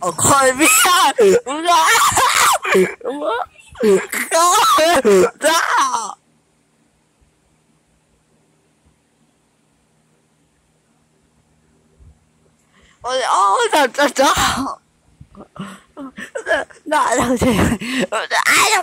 我快变！我我我操！我哦，这这这，那那东西，哎呀哎呀！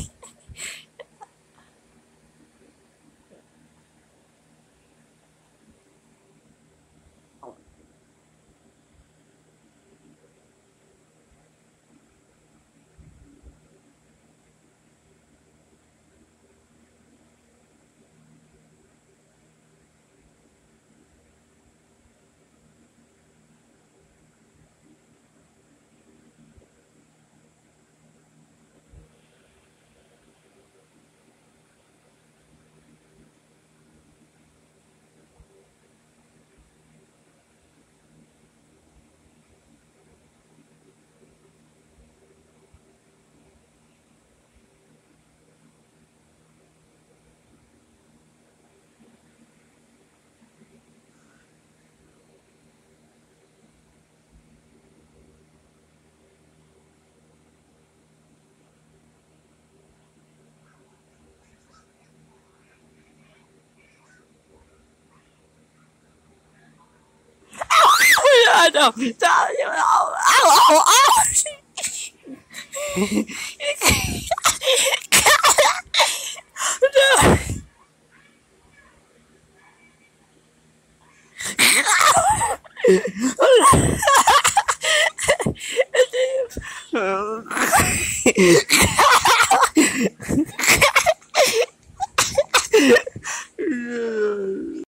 no, no, no, ow, ow, ow. no. Oh, oh, oh, oh.